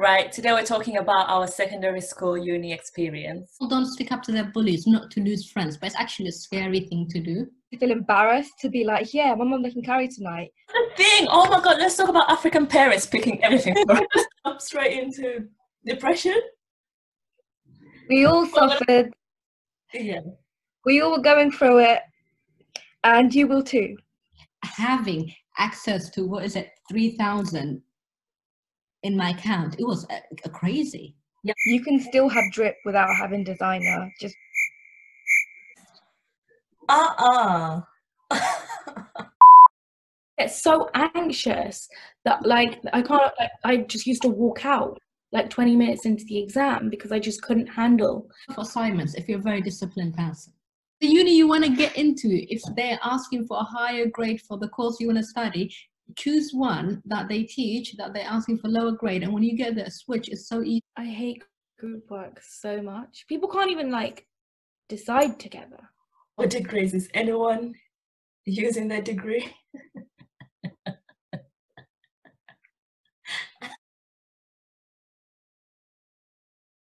Right, today we're talking about our secondary school uni experience. People don't stick up to their bullies not to lose friends, but it's actually a scary thing to do. I feel embarrassed to be like, yeah, my mum can carry tonight. The thing, oh my god, let's talk about African parents picking everything for us. Up straight into depression. We all suffered. Yeah. We all were going through it, and you will too. Having access to what is it, 3,000 in my account, it was a, uh, crazy. You can still have drip without having designer. Just Uh-uh. get so anxious that like I can't like, I just used to walk out like 20 minutes into the exam because I just couldn't handle For assignments, if you're a very disciplined person. The uni you want to get into, if they're asking for a higher grade for the course you want to study, choose one that they teach that they're asking for lower grade. And when you get the switch, it's so easy. I hate group work so much. People can't even like decide together. what degrees is anyone using their degree?